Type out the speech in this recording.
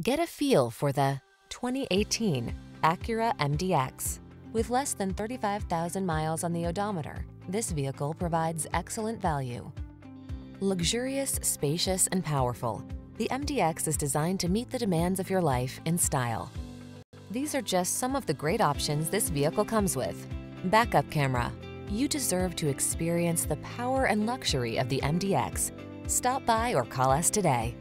Get a feel for the 2018 Acura MDX. With less than 35,000 miles on the odometer, this vehicle provides excellent value. Luxurious, spacious, and powerful, the MDX is designed to meet the demands of your life in style. These are just some of the great options this vehicle comes with. Backup camera. You deserve to experience the power and luxury of the MDX. Stop by or call us today.